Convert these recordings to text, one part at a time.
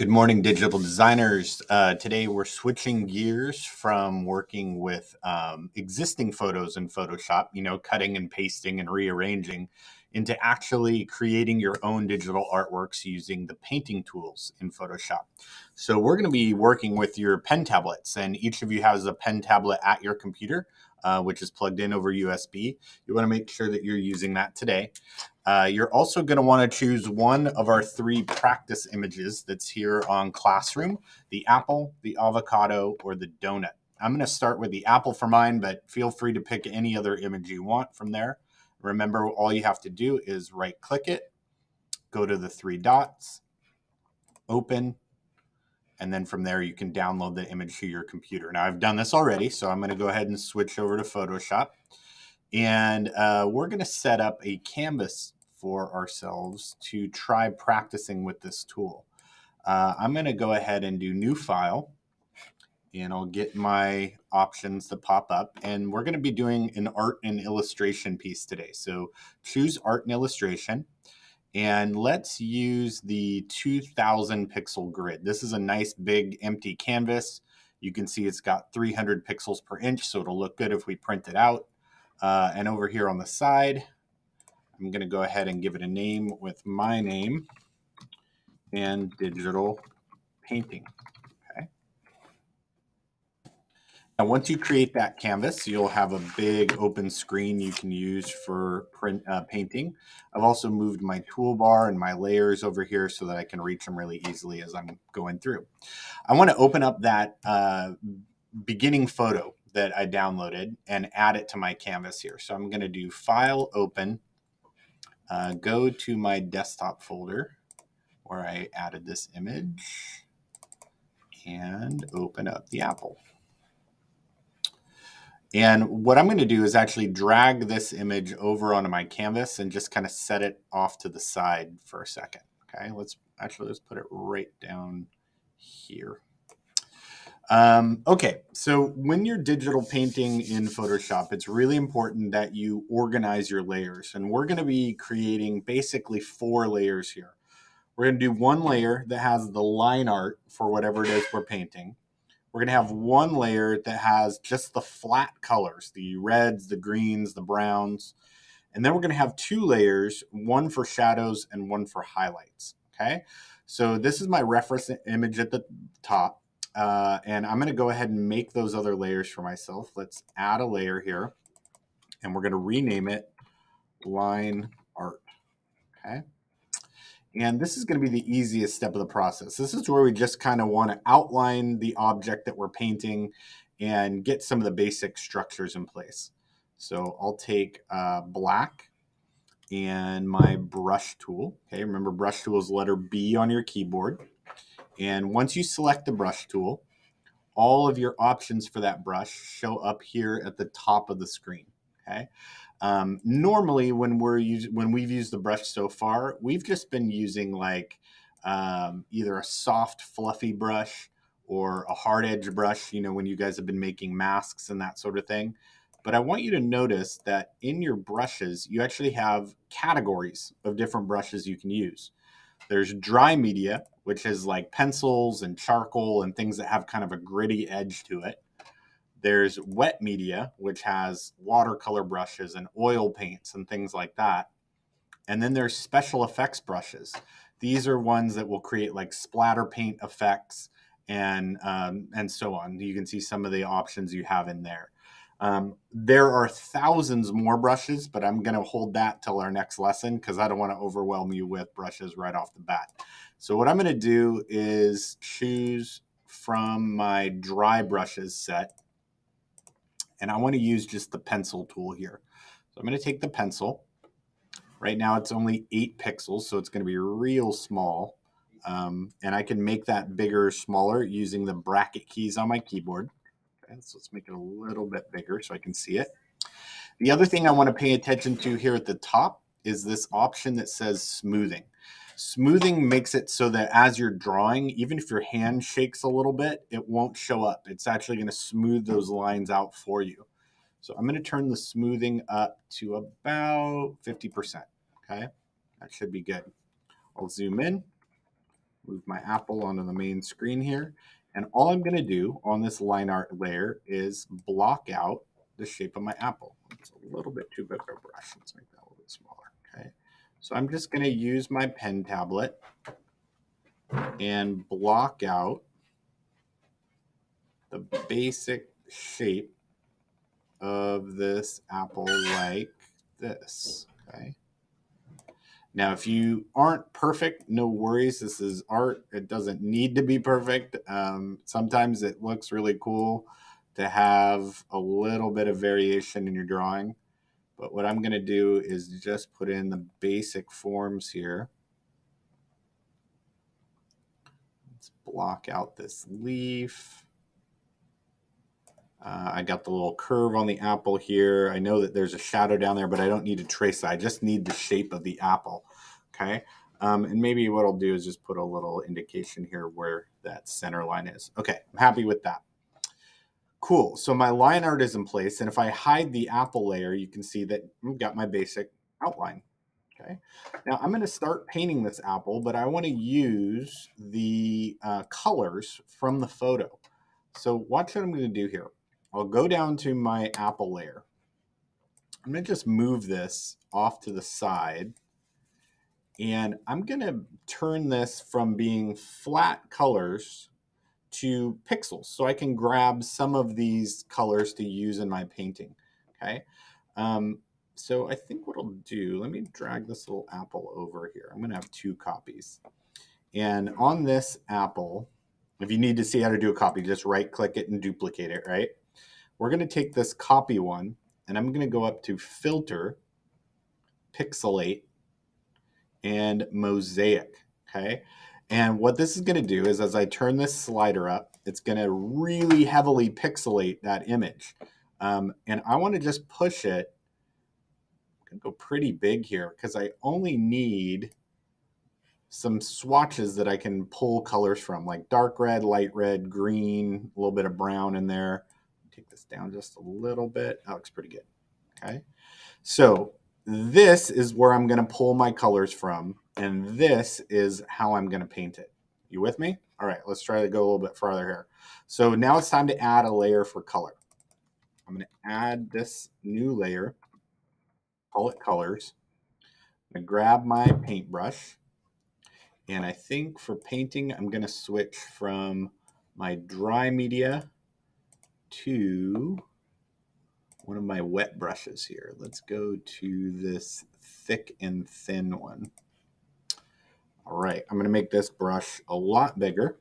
Good morning, digital designers. Uh, today we're switching gears from working with um, existing photos in Photoshop, you know, cutting and pasting and rearranging, into actually creating your own digital artworks using the painting tools in Photoshop. So we're going to be working with your pen tablets, and each of you has a pen tablet at your computer uh, which is plugged in over USB. You want to make sure that you're using that today. Uh, you're also going to want to choose one of our three practice images that's here on Classroom, the apple, the avocado, or the donut. I'm going to start with the apple for mine, but feel free to pick any other image you want from there. Remember, all you have to do is right click it, go to the three dots, open, and then from there you can download the image to your computer. Now I've done this already, so I'm going to go ahead and switch over to Photoshop. And uh, we're going to set up a canvas for ourselves to try practicing with this tool. Uh, I'm going to go ahead and do new file and I'll get my options to pop up. And we're going to be doing an art and illustration piece today. So choose art and illustration. And let's use the 2000 pixel grid. This is a nice big empty canvas. You can see it's got 300 pixels per inch, so it'll look good if we print it out. Uh, and over here on the side, I'm going to go ahead and give it a name with my name and digital painting. Okay. Now, once you create that canvas, you'll have a big open screen you can use for print uh, painting. I've also moved my toolbar and my layers over here so that I can reach them really easily as I'm going through. I want to open up that uh, beginning photo that I downloaded and add it to my canvas here. So I'm going to do File, Open, uh, go to my desktop folder where I added this image, and open up the apple. And what I'm going to do is actually drag this image over onto my canvas and just kind of set it off to the side for a second. Okay, let's actually let's put it right down here. Um, okay, so when you're digital painting in Photoshop, it's really important that you organize your layers. And we're going to be creating basically four layers here. We're going to do one layer that has the line art for whatever it is we're painting. We're going to have one layer that has just the flat colors, the reds, the greens, the browns. And then we're going to have two layers, one for shadows and one for highlights. Okay. So this is my reference image at the top. Uh, and I'm going to go ahead and make those other layers for myself. Let's add a layer here. And we're going to rename it line art. Okay. And this is going to be the easiest step of the process. This is where we just kind of want to outline the object that we're painting and get some of the basic structures in place. So I'll take uh, black and my brush tool. Okay, remember brush tool is letter B on your keyboard. And once you select the brush tool, all of your options for that brush show up here at the top of the screen. Okay. Um, normally, when we're use, when we've used the brush so far, we've just been using like um, either a soft, fluffy brush or a hard edge brush. You know, when you guys have been making masks and that sort of thing. But I want you to notice that in your brushes, you actually have categories of different brushes you can use. There's dry media, which is like pencils and charcoal and things that have kind of a gritty edge to it. There's wet media, which has watercolor brushes and oil paints and things like that. And then there's special effects brushes. These are ones that will create like splatter paint effects and um, and so on. You can see some of the options you have in there. Um, there are thousands more brushes, but I'm going to hold that till our next lesson because I don't want to overwhelm you with brushes right off the bat. So what I'm going to do is choose from my dry brushes set and I want to use just the pencil tool here. So I'm going to take the pencil. Right now it's only eight pixels, so it's going to be real small. Um, and I can make that bigger or smaller using the bracket keys on my keyboard. So let's make it a little bit bigger so I can see it. The other thing I want to pay attention to here at the top is this option that says smoothing. Smoothing makes it so that as you're drawing, even if your hand shakes a little bit, it won't show up. It's actually going to smooth those lines out for you. So I'm going to turn the smoothing up to about 50%. Okay, that should be good. I'll zoom in, move my apple onto the main screen here. And all I'm going to do on this line art layer is block out the shape of my apple. It's a little bit too big of a brush. Let's make that a little bit smaller. Okay. So I'm just going to use my pen tablet and block out the basic shape of this apple like this. Okay. Now, if you aren't perfect, no worries. This is art. It doesn't need to be perfect. Um, sometimes it looks really cool to have a little bit of variation in your drawing. But what I'm going to do is just put in the basic forms here. Let's block out this leaf. Uh, I got the little curve on the apple here. I know that there's a shadow down there, but I don't need to trace that. I just need the shape of the apple. Okay. Um, and maybe what I'll do is just put a little indication here where that center line is. Okay, I'm happy with that. Cool. So my line art is in place. And if I hide the apple layer, you can see that I've got my basic outline. Okay. Now I'm going to start painting this apple, but I want to use the uh, colors from the photo. So watch what I'm going to do here. I'll go down to my apple layer. I'm going to just move this off to the side. And I'm going to turn this from being flat colors to pixels. So I can grab some of these colors to use in my painting. Okay. Um, so I think what I'll do, let me drag this little apple over here. I'm going to have two copies. And on this apple, if you need to see how to do a copy, just right click it and duplicate it, right? We're going to take this copy one and I'm going to go up to filter, pixelate, and mosaic. Okay. And what this is going to do is as I turn this slider up, it's going to really heavily pixelate that image. Um, and I want to just push it. I'm going to go pretty big here because I only need some swatches that I can pull colors from, like dark red, light red, green, a little bit of brown in there take this down just a little bit. That looks pretty good. Okay. So this is where I'm going to pull my colors from. And this is how I'm going to paint it. You with me? All right, let's try to go a little bit farther here. So now it's time to add a layer for color. I'm going to add this new layer, call it colors. I'm going to grab my paintbrush. And I think for painting, I'm going to switch from my dry media to one of my wet brushes here. Let's go to this thick and thin one. All right, I'm going to make this brush a lot bigger.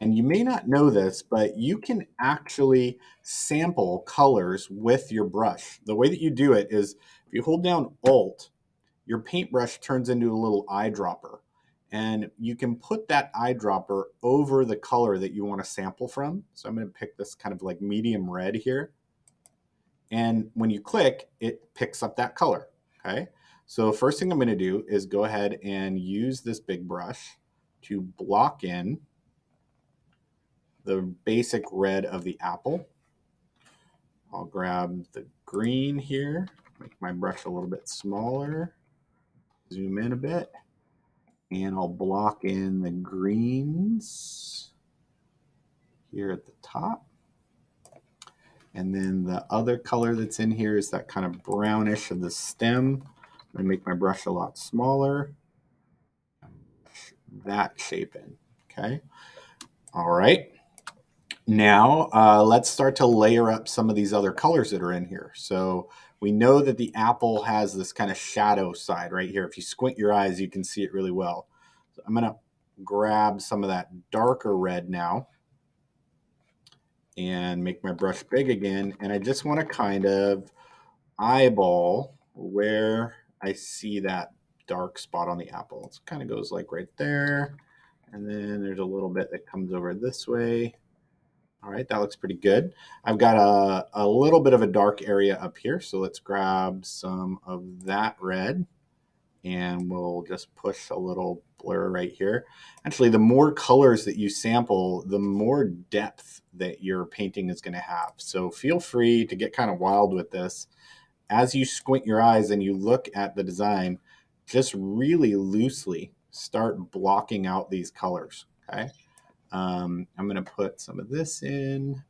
And you may not know this, but you can actually sample colors with your brush. The way that you do it is if you hold down Alt, your paintbrush turns into a little eyedropper and you can put that eyedropper over the color that you want to sample from. So I'm going to pick this kind of like medium red here. And when you click, it picks up that color. Okay. So first thing I'm going to do is go ahead and use this big brush to block in the basic red of the apple. I'll grab the green here, make my brush a little bit smaller, zoom in a bit and I'll block in the greens here at the top. And then the other color that's in here is that kind of brownish of the stem. I'm gonna make my brush a lot smaller. That shape in, okay? All right. Now, uh, let's start to layer up some of these other colors that are in here. So we know that the apple has this kind of shadow side right here. If you squint your eyes, you can see it really well. So I'm going to grab some of that darker red now and make my brush big again. And I just want to kind of eyeball where I see that dark spot on the apple. It kind of goes like right there. And then there's a little bit that comes over this way. All right, that looks pretty good. I've got a, a little bit of a dark area up here, so let's grab some of that red and we'll just push a little blur right here. Actually, the more colors that you sample, the more depth that your painting is going to have. So feel free to get kind of wild with this. As you squint your eyes and you look at the design, just really loosely start blocking out these colors, okay? Um, I'm going to put some of this in.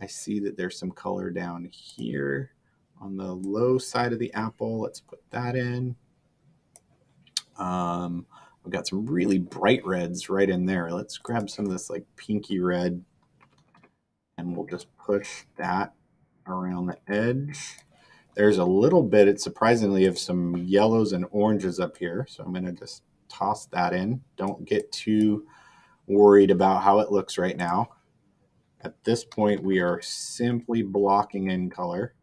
I see that there's some color down here on the low side of the apple. Let's put that in. Um, We've got some really bright reds right in there. Let's grab some of this like pinky red and we'll just push that around the edge. There's a little bit, it's surprisingly, of some yellows and oranges up here. So I'm going to just toss that in. Don't get too worried about how it looks right now. At this point, we are simply blocking in color.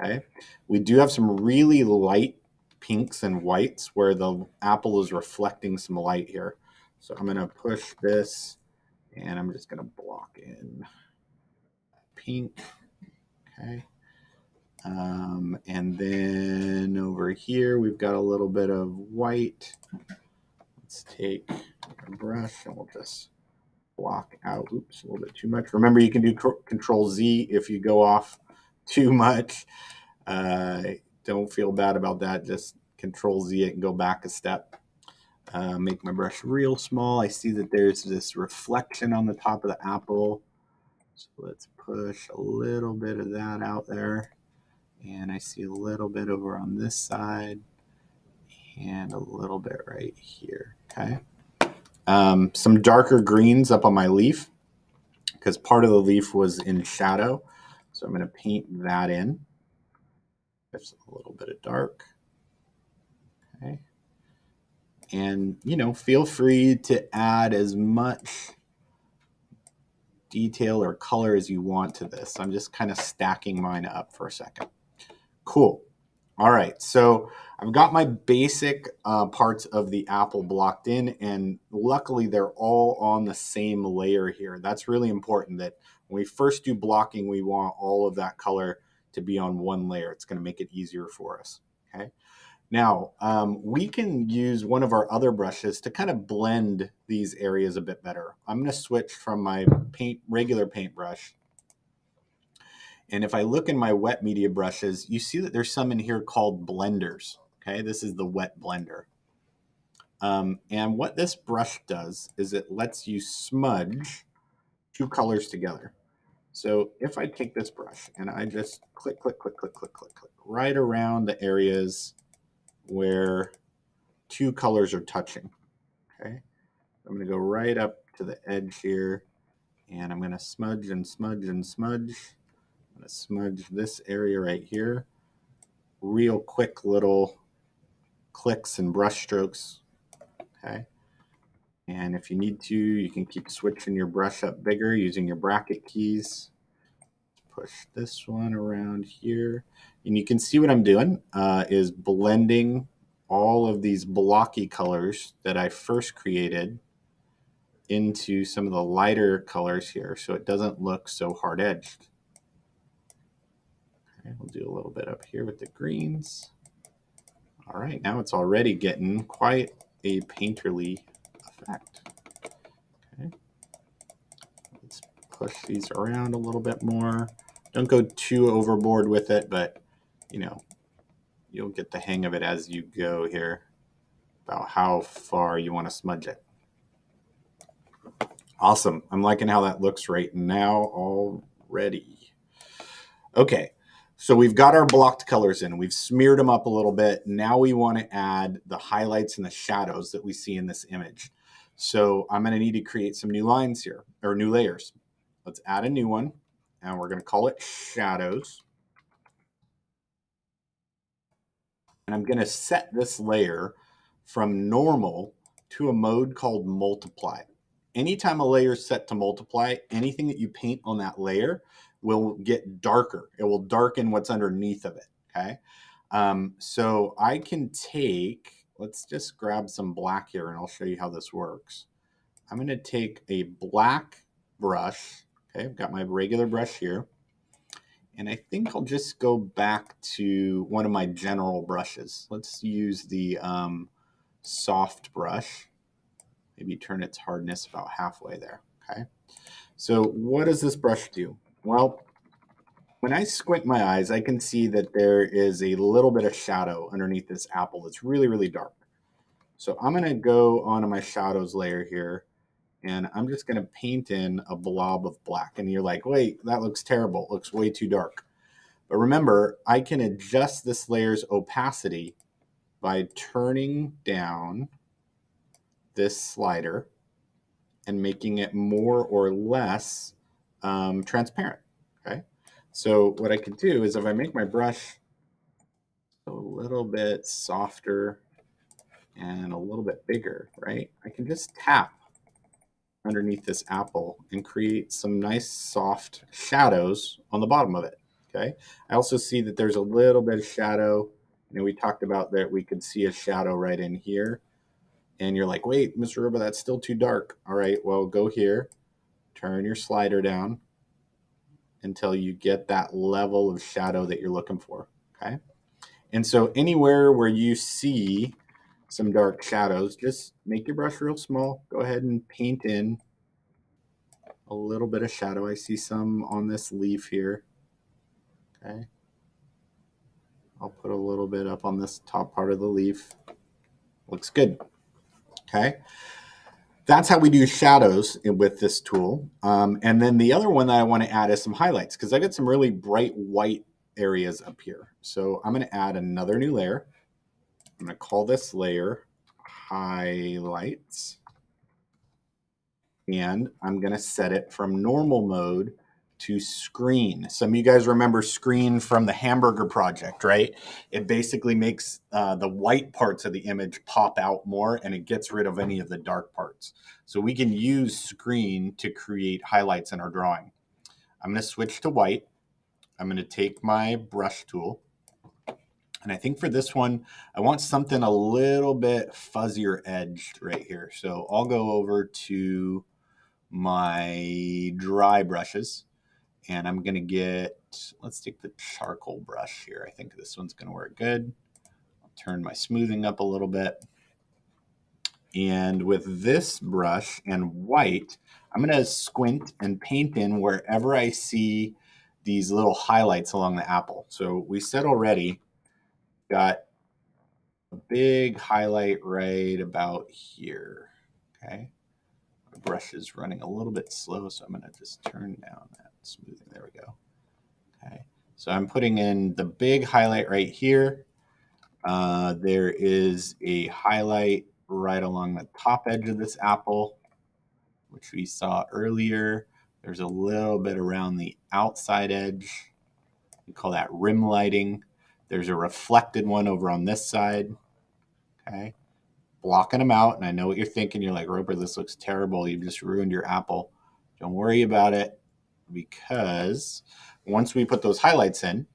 Okay. We do have some really light pinks and whites where the apple is reflecting some light here. So I'm going to push this and I'm just going to block in pink. Okay. Um, and then over here, we've got a little bit of white. Let's take brush and we'll just block out. Oops, a little bit too much. Remember, you can do Control Z if you go off too much. Uh, don't feel bad about that. Just Control Z it and go back a step. Uh, make my brush real small. I see that there's this reflection on the top of the apple. So let's push a little bit of that out there. And I see a little bit over on this side and a little bit right here. Okay. Um, some darker greens up on my leaf because part of the leaf was in shadow. So I'm going to paint that in. Just a little bit of dark. Okay. And, you know, feel free to add as much detail or color as you want to this. I'm just kind of stacking mine up for a second. Cool. All right, so I've got my basic uh, parts of the apple blocked in, and luckily they're all on the same layer here. That's really important that when we first do blocking, we want all of that color to be on one layer. It's gonna make it easier for us, okay? Now, um, we can use one of our other brushes to kind of blend these areas a bit better. I'm going to switch from my paint regular paintbrush. And if I look in my wet media brushes, you see that there's some in here called blenders. Okay, this is the wet blender. Um, and what this brush does is it lets you smudge two colors together. So if I take this brush and I just click, click, click, click, click, click, click, right around the areas where two colors are touching. Okay, I'm going to go right up to the edge here and I'm going to smudge and smudge and smudge. I'm going to smudge this area right here. Real quick little clicks and brush strokes. Okay. And if you need to, you can keep switching your brush up bigger using your bracket keys. Push this one around here. And you can see what I'm doing uh, is blending all of these blocky colors that I first created into some of the lighter colors here so it doesn't look so hard edged. Okay, we'll do a little bit up here with the greens. All right, now it's already getting quite a painterly effect. Okay, let's push these around a little bit more. Don't go too overboard with it, but you know, you'll get the hang of it as you go here about how far you want to smudge it. Awesome. I'm liking how that looks right now already. Okay, so we've got our blocked colors in. We've smeared them up a little bit. Now we want to add the highlights and the shadows that we see in this image. So I'm going to need to create some new lines here, or new layers. Let's add a new one, and we're going to call it shadows. And I'm going to set this layer from normal to a mode called multiply. Anytime a layer is set to multiply, anything that you paint on that layer will get darker. It will darken what's underneath of it, okay? Um, so I can take, let's just grab some black here and I'll show you how this works. I'm going to take a black brush, okay? I've got my regular brush here. And I think I'll just go back to one of my general brushes. Let's use the um, soft brush. Maybe turn its hardness about halfway there, okay? So what does this brush do? Well, when I squint my eyes, I can see that there is a little bit of shadow underneath this apple that's really, really dark. So I'm going to go onto my shadows layer here and I'm just going to paint in a blob of black. And you're like, wait, that looks terrible. It looks way too dark. But remember, I can adjust this layer's opacity by turning down this slider and making it more or less um, transparent. Okay. So what I could do is if I make my brush a little bit softer and a little bit bigger, right? I can just tap underneath this apple and create some nice soft shadows on the bottom of it. Okay. I also see that there's a little bit of shadow. You know, we talked about that we could see a shadow right in here. And you're like, wait, Mr. Roper, that's still too dark. All right, well, go here, turn your slider down until you get that level of shadow that you're looking for. Okay. And so anywhere where you see some dark shadows, just make your brush real small. Go ahead and paint in a little bit of shadow. I see some on this leaf here. Okay. I'll put a little bit up on this top part of the leaf. Looks good. Okay. That's how we do shadows with this tool. Um, and then the other one that I want to add is some highlights because I got some really bright white areas up here. So I'm going to add another new layer. I'm going to call this layer highlights. And I'm going to set it from normal mode to screen. Some of you guys remember screen from the hamburger project, right? It basically makes uh, the white parts of the image pop out more and it gets rid of any of the dark parts. So we can use screen to create highlights in our drawing. I'm going to switch to white. I'm going to take my brush tool. And I think for this one, I want something a little bit fuzzier edged right here. So I'll go over to my dry brushes and I'm going to get, let's take the charcoal brush here. I think this one's going to work good. I'll turn my smoothing up a little bit. And with this brush and white, I'm going to squint and paint in wherever I see these little highlights along the apple. So we said already, got a big highlight right about here. Okay. My brush is running a little bit slow, so I'm going to just turn down that smoothing. There we go. Okay, so I'm putting in the big highlight right here. Uh, there is a highlight right along the top edge of this apple, which we saw earlier. There's a little bit around the outside edge. We call that rim lighting. There's a reflected one over on this side. Okay, blocking them out. And I know what you're thinking. You're like, Roper, this looks terrible. You've just ruined your apple. Don't worry about it because once we put those highlights in,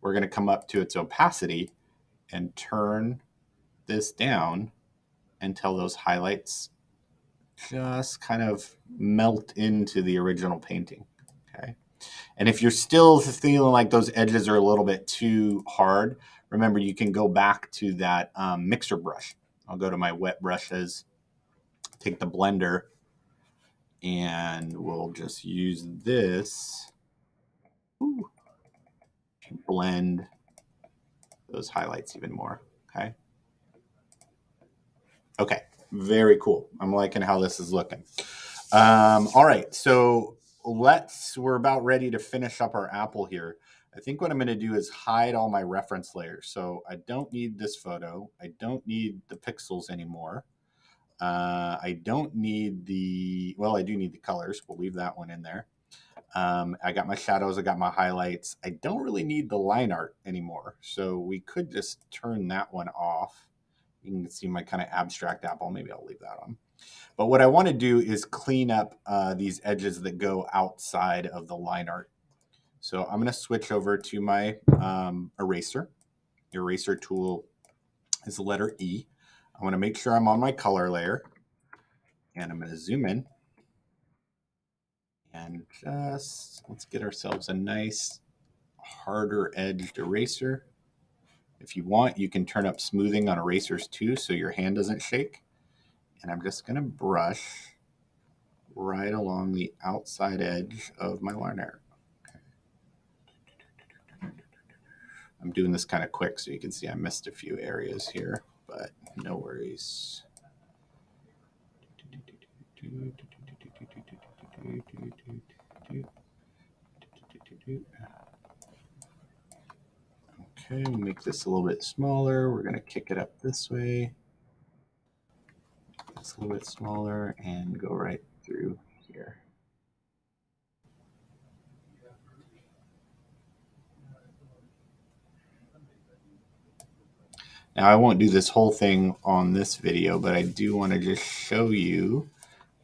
we're going to come up to its opacity and turn this down until those highlights just kind of melt into the original painting. Okay. And if you're still feeling like those edges are a little bit too hard, remember you can go back to that um, mixer brush. I'll go to my wet brushes, take the blender, and we'll just use this ooh, to blend those highlights even more. Okay. Okay. Very cool. I'm liking how this is looking. Um, all right. So let's, we're about ready to finish up our apple here. I think what I'm going to do is hide all my reference layers. So I don't need this photo. I don't need the pixels anymore. Uh, I don't need the, well, I do need the colors. We'll leave that one in there. Um, I got my shadows, I got my highlights. I don't really need the line art anymore. So we could just turn that one off. You can see my kind of abstract apple. Maybe I'll leave that on. But what I want to do is clean up uh, these edges that go outside of the line art. So I'm going to switch over to my um, eraser. Eraser tool is the letter E. I want to make sure I'm on my color layer. And I'm going to zoom in. And just let's get ourselves a nice harder edged eraser. If you want, you can turn up smoothing on erasers too so your hand doesn't shake. And I'm just going to brush right along the outside edge of my liner. Okay. I'm doing this kind of quick so you can see I missed a few areas here but no worries. Okay, we'll make this a little bit smaller. We're going to kick it up this way. It's a little bit smaller and go right through Now I won't do this whole thing on this video, but I do want to just show you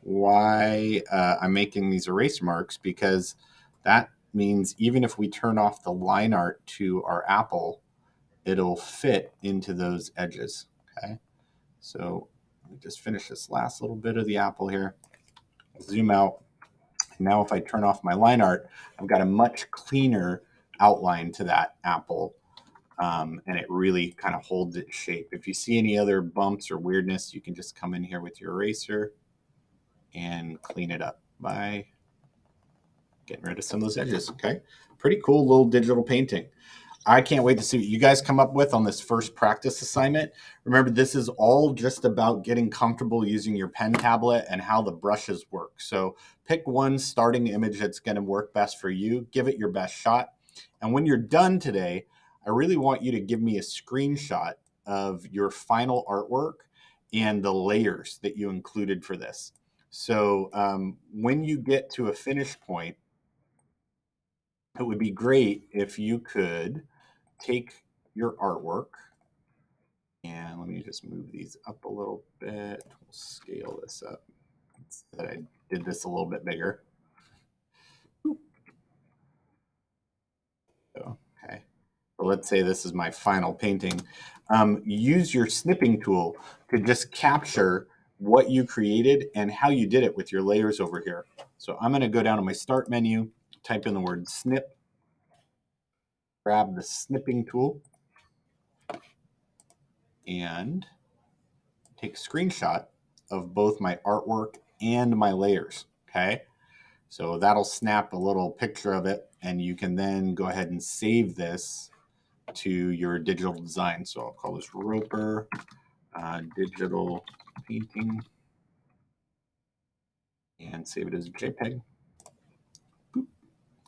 why uh, I'm making these erase marks because that means even if we turn off the line art to our apple, it'll fit into those edges, okay? So let me just finish this last little bit of the apple here. Zoom out. Now if I turn off my line art, I've got a much cleaner outline to that apple um, and it really kind of holds its shape. If you see any other bumps or weirdness, you can just come in here with your eraser and clean it up by getting rid of some of those edges. Okay, pretty cool little digital painting. I can't wait to see what you guys come up with on this first practice assignment. Remember, this is all just about getting comfortable using your pen tablet and how the brushes work. So pick one starting image that's going to work best for you. Give it your best shot. And when you're done today, I really want you to give me a screenshot of your final artwork and the layers that you included for this. So um, when you get to a finish point, it would be great if you could take your artwork and let me just move these up a little bit. We'll scale this up. so That I did this a little bit bigger. Let's say this is my final painting, um, use your snipping tool to just capture what you created and how you did it with your layers over here. So I'm going to go down to my start menu, type in the word snip, grab the snipping tool, and take a screenshot of both my artwork and my layers. Okay. So that'll snap a little picture of it and you can then go ahead and save this to your digital design. So I'll call this Roper uh, Digital Painting and save it as JPEG.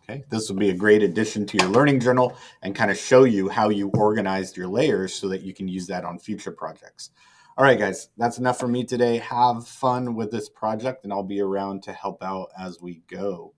Okay, this will be a great addition to your learning journal and kind of show you how you organized your layers so that you can use that on future projects. All right, guys, that's enough for me today. Have fun with this project, and I'll be around to help out as we go.